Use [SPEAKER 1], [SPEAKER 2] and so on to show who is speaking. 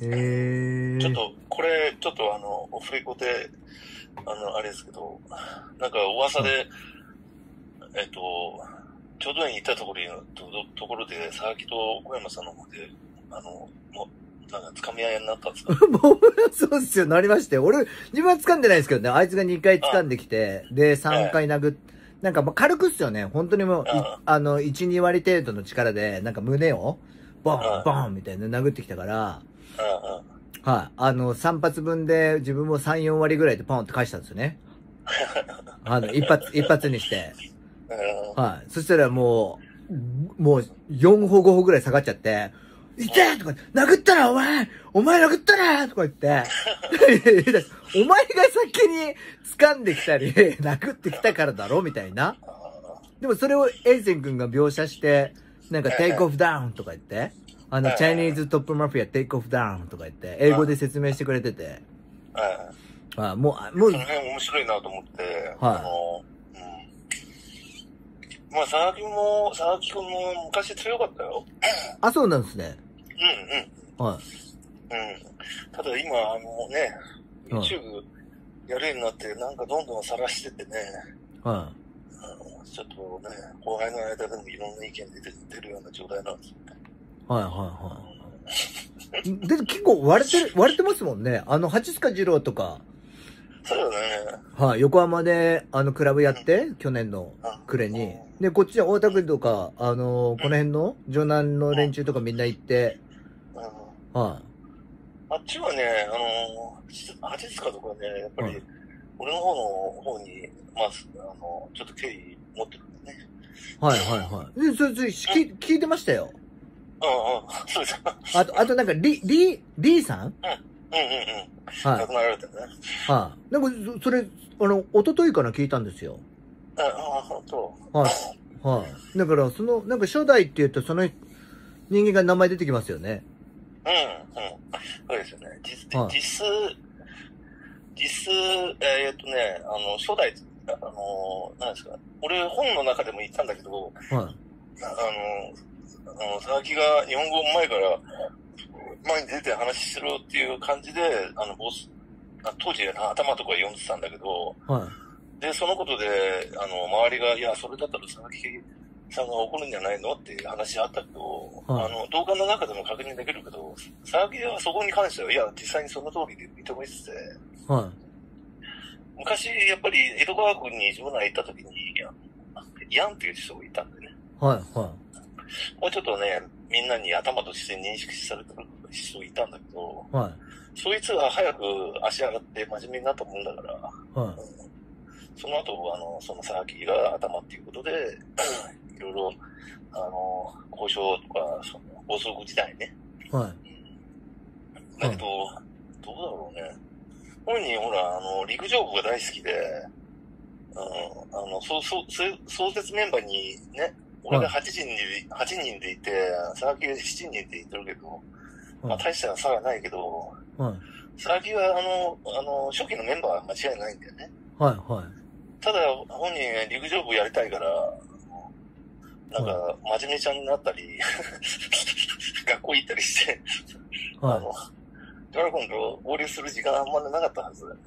[SPEAKER 1] へえ。
[SPEAKER 2] ちょっと、これ、ちょっとあの、オフレコで、あの、あれですけど、なんか噂で、えっと、ちょうどに行ったところにとところで、佐々木と小山さんの方で、あの、もう、なんか、掴み合いになったんですか？
[SPEAKER 1] そうっすよ、なりましたよ。俺、自分は掴んでないですけどね、あいつが2回掴んできて、で、3回殴っ、なんかまあ軽くっすよね。本当にもう、あの、1、2割程度の力で、なんか胸を、ボン
[SPEAKER 2] うん、
[SPEAKER 1] ボンみたいな殴ってきたから、
[SPEAKER 2] うんうん。
[SPEAKER 1] はい。あの、3発分で自分も3、4割ぐらいでポンって返したんですよね。あの、一発、一発にして。
[SPEAKER 2] うん
[SPEAKER 1] はい。そしたらもう、もう、4歩5歩ぐらい下がっちゃって、いてとか、殴ったな、お前お前殴ったなとか言って、お前が先に掴んできたり、殴ってきたからだろみたいな。でもそれをエイセン君が描写して、なんか、テイクオフダウンとか言って、あの、チャイニーズトップマフィアテイクオフダウンとか言って、英語で説明してくれてて、
[SPEAKER 2] うん
[SPEAKER 1] あもう、あもう
[SPEAKER 2] その、辺面白いなと思って、
[SPEAKER 1] はい
[SPEAKER 2] あの、うん。まあ、佐々木も、佐々木君も昔強かったよ。
[SPEAKER 1] あ、そうなんですね。
[SPEAKER 2] うんうん。
[SPEAKER 1] はい。
[SPEAKER 2] うん。ただ今、あのね、
[SPEAKER 1] うん
[SPEAKER 2] YouTube やるようになって、なんかどんどん晒してってね、
[SPEAKER 1] は
[SPEAKER 2] あのちょっとね、後輩の間でもいろんな意見出て出るような状態なんですよね。
[SPEAKER 1] い。はい、はい、はい。で、結構割れてる、割れてますもんね。あの、八塚二郎とか、
[SPEAKER 2] そうだね。
[SPEAKER 1] はい、横浜で、あの、クラブやって、去年の暮れに。で、こっちは大田区とか、あの、この辺の、城南の連中とかみんな行って、
[SPEAKER 2] うん
[SPEAKER 1] は
[SPEAKER 2] あっちはね、あの、八塚とかね、やっぱり
[SPEAKER 1] はい、
[SPEAKER 2] 俺の方の方に、まあ、あの、ちょっと敬意持ってるんだね。
[SPEAKER 1] い。はい、はい、はい。で、それ、それ、聞聞いてましたよ。
[SPEAKER 2] うんうん、そうです。
[SPEAKER 1] あと、あとなんか、リ、リ、リーさん？
[SPEAKER 2] うんうんうん。
[SPEAKER 1] はい
[SPEAKER 2] 亡く。なられてね。
[SPEAKER 1] はい。なんか、そそれ、あの、一昨日から聞いたんですよ。
[SPEAKER 2] ああ、本当。
[SPEAKER 1] はい。はい。だから、その、なんか初代って言うと、その人間が名前出てきますよね。
[SPEAKER 2] うん、うん。そうですよね。実、
[SPEAKER 1] はい
[SPEAKER 2] 実数、実数、えーっとね、あの、初代、あの、なんですか、俺本の中でも言ったんだけど、
[SPEAKER 1] はい。
[SPEAKER 2] あの、あの、佐々木が日本語前から、前に出て話しろっていう感じで、あの、ボス、あ当時頭とか読んでたんだけど、
[SPEAKER 1] はい。
[SPEAKER 2] で、そのことで、あの、周りが、いや、それだったら佐々木さんが怒るんじゃないのっていう話あったけど、
[SPEAKER 1] はい
[SPEAKER 2] あの、動画の中でも確認できるけど、佐々木はそこに関しては、いや、実際にその通りで認めてて、
[SPEAKER 1] は
[SPEAKER 2] 昔、やっぱり江戸川区に城内行った時に、あのヤンっていう人がいたんでね、
[SPEAKER 1] い。はい。は
[SPEAKER 2] もうちょっとね、みんなに頭として認識されてる人がいたんだけど、
[SPEAKER 1] い。はい。
[SPEAKER 2] そいつは早く足上がって真面目になったもんだから、
[SPEAKER 1] はい。
[SPEAKER 2] その後、あの、その佐々木が頭っていうことで、いろいろ、あの、交渉とか、その、暴走時代ね。
[SPEAKER 1] はい。
[SPEAKER 2] だけど、どうだろうね。本人、ほら、あの、陸上部が大好きで、うん、あの、そう、そう、そう創設メンバーにね、俺が8人で、8人でいて、佐々木が7人でいてるけど、まあ、大した差はないけど、
[SPEAKER 1] はい。
[SPEAKER 2] 佐々木は、あの、あの、初期のメンバーは間違いないんだよね。
[SPEAKER 1] はい。はい。
[SPEAKER 2] ただ、本人陸上部やりたいから、なんか、真面目ちゃんになったり、学校行ったりして、あ
[SPEAKER 1] は
[SPEAKER 2] の、ドラゴンと合流する時間あんまりなかったはずだよね。